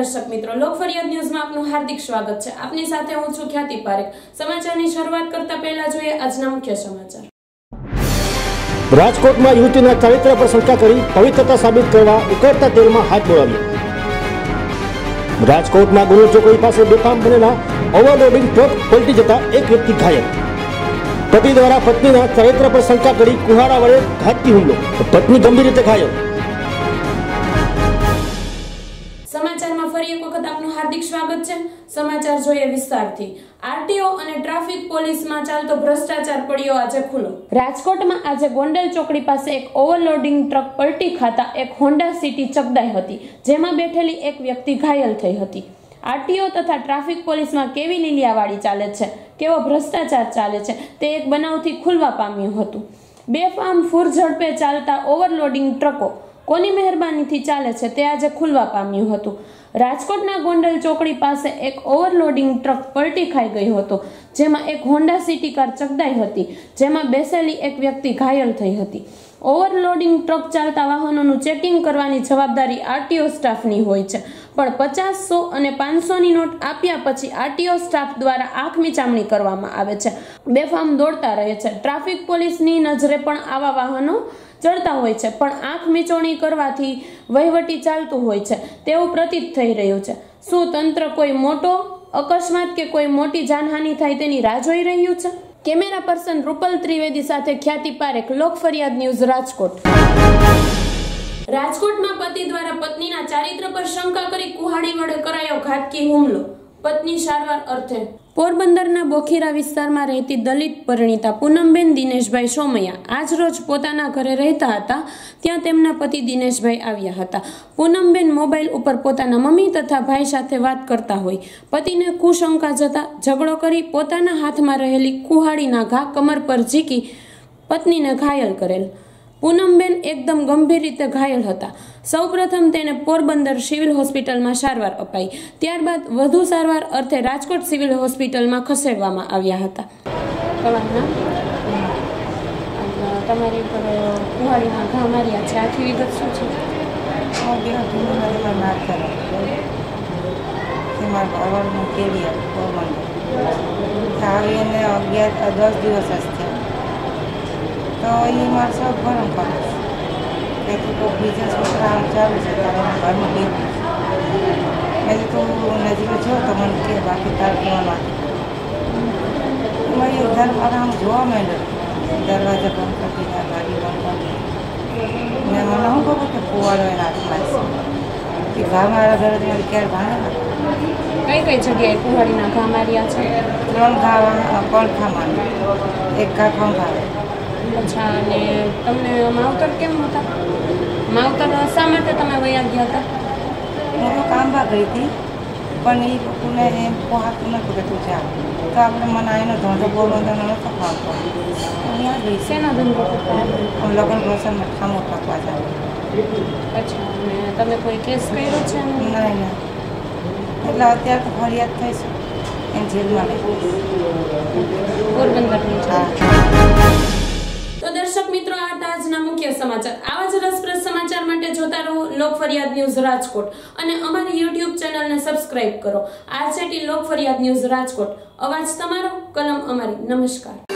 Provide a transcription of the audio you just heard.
દર્શક મિત્રો, લોક ફરિયાદ ન્યૂઝમાં આપનું હાર્દિક સ્વાગત છે. આપની સાથે હું છું ખ્યાતિ પારેખ. સમાચારની શરૂઆત કરતા પહેલા જોઈએ આજના મુખ્ય સમાચાર. રાજકોટમાં યુવતીના ચરિત્ર પર કરી પવિત્રતા સાબિત કરવા ઉકળતા તેલમાં હાથ બોલાવ્યો. રાજકોટમાં ગુરુ ચોકડી પાસે બેફામ બનેલા ઓવરલોડિંગ ટ્રક પલટી જતા એક વ્યક્તિ ઘાયલ. પતિ દ્વારા પત્નીના ચરિત્ર પર શંકા કરી કુહાડા વડે ઘાતકી હુમલો. પત્ની ગંભીર રીતે ઘાયલ. ફરી એક વખત આપનું હાર્દિક સ્વાગત છે. સમાચાર જોઈએ વિસ્તારથી. આરટીઓ અને ટ્રાફિક પોલીસમાં ચાલતો ભ્રષ્ટાચાર પડ્યો આજે ખુલ્લો. રાજકોટમાં આજે ગોંડલ ચોકડી પાસે એક ઓવરલોડિંગ ટ્રક પલટી ખાતા એક હોન્ડા સિટી ચકદાઈ હતી, જેમાં બેઠેલી એક વ્યક્તિ ઘાયલ થઈ હતી. આરટીઓ તથા ટ્રાફિક પોલીસમાં કેવી લીલિયાવાળી ચાલે છે, કેવો ભ્રષ્ટાચાર ચાલે છે, તે એક બનાવથી ખુલવા પામ્યું હતું. બેફામ ફૂર ઝડપે ચાલતા ઓવરલોડિંગ ટ્રકો કોની મહેરબાનીથી ચાલે છે તે આજે ખુલવા પામ્યું હતું. રાજકોટના ગોંડલ ચોકડી પાસે એક ઓવરલોડિંગ ટ્રક પલટી ખાઈ ગયો હતો, જેમાં એક હોન્ડા સિટી કાર ચકડાઈ હતી, જેમાં બેસેલી એક વ્યક્તિ ઘાયલ થઈ હતી. ઓવરલોડિંગ ટ્રક ચાલતા વાહનોનું ચેકિંગ કરવાની જવાબદારી આરટીઓ સ્ટાફની હોય છે, પણ પચાસ સો અને પાંચસોની નોટ આપ્યા પછી આરટીઓ સ્ટાફ દ્વારા આંખ મીચામણી કરવામાં આવે છે. બેફામ દોડતા રહે છે. ટ્રાફિક પોલીસની નજરે પણ આવા વાહનો ચડતા હોય છે, પણ આંખ મીચોણી કરવાથી વહીવટી ચાલતું હોય છે તેવું પ્રતીત થઈ રહ્યું છે. શું તંત્ર કોઈ મોટો અકસ્માત કે કોઈ મોટી જાનહાનિ થાય તેની રાહ જોઈ રહ્યું છે? કેમેરા પર્સન રૂપલ ત્રિવેદી સાથે ખ્યાતિ પારેખ, લોક ફરિયાદ ન્યૂઝ રાજકોટ. રાજકોટમાં પતિ દ્વારા પત્નીના ચારિત્ર પર શંકા કરી કુહાડી વડે કરાયો ઘાતકી હુમલો. પત્ની સારવાર અર્થે. પોરબંદરના બોખીરા વિસ્તારમાં રહેતી દલિત પરિણીતા પૂનમબેન દિનેશભાઈ સોમૈયા આજ રોજ પોતાના ઘરે રહેતા હતા. ત્યાં તેમના પતિ દિનેશભાઈ આવ્યા હતા. પૂનમબેન મોબાઈલ ઉપર પોતાના મમ્મી તથા ભાઈ સાથે વાત કરતા હોય. પતિને કુશંકા જતા ઝઘડો કરી પોતાના હાથમાં રહેલી કુહાડીના ઘા કમર પર ઝીકી પત્નીને ઘાયલ કરેલ. પૂનમબેન એકદમ ગંભીર રીતે ઘાયલ હતા. સૌપ્રથમ તેને પોરબંદર સિવિલ હોસ્પિટલમાં સારવાર અપાઈ. ત્યારબાદ વધુ સારવાર અર્થે રાજકોટ સિવિલ હોસ્પિટલમાં ખસેડવામાં આવ્યા હતા. તમારી પર કુહાડીમાં ઘા માર્યા છે. આખી વિગત શું છે? કેવી પોરબંદર આવી અને અગિયાર દસ દિવસ જ થયા. તો એ મારે સૌ ગરમ કરું કે તું તો બીજા છોકરા આમ ચાલુ છે તારે ઘરમાં છે? મેં તું નજીક જો તો મને કે બાકી તાર ઘર મારા આમ જોવા માંડ્યો દરવાજા બંધ કરી દીધા ગાડી બંધ કરી ને મને શું કહું કે ફુવાડો એના હાથમાં છે? કે ઘા મારા ઘરે ત્યાં ક્યારે ભાણે કઈ કઈ જગ્યાએ કુહાડીના ઘા માર્યા છે? ત્રણ ઘા પડખામાં એક ઘા ખંભાવે અચ્છા અને તમને માવતર કેમ હતા માવતર શા માટે તમે વયા ગયા હતા? હું તો કામબા ગઈ હતી પણ એ લોકોને એમ પોહાતું નતું કે તું જા. તો આપણે મને આવીને ધંધો પોરબંદરનો નતો ફાવતો. અહીંયા ગઈ છે શેના ધંધો કરતા હું લગ્ન પ્રસંગમાં ઠામો ઠકવા જાઉં અચ્છા અને તમે કોઈ કેસ કર્યો છે નહીં નહીં એટલે અત્યારે તો ફરિયાદ થઈ છે. એમ જેલમાં લઈ પોરબંદરની છે. હા. તો દર્શક મિત્રો, આ તાજના મુખ્ય સમાચાર. આવા જ રસપ્રદ સમાચાર માટે જોતા રહો લોક ફરિયાદ ન્યૂઝ રાજકોટ. અને અમારી યુટ્યુબ ચેનલને સબસ્ક્રાઇબ કરો. આરસેટી લોક ફરિયાદ ન્યૂઝ રાજકોટ. અવાજ તમારો, કલમ અમારી. નમસ્કાર.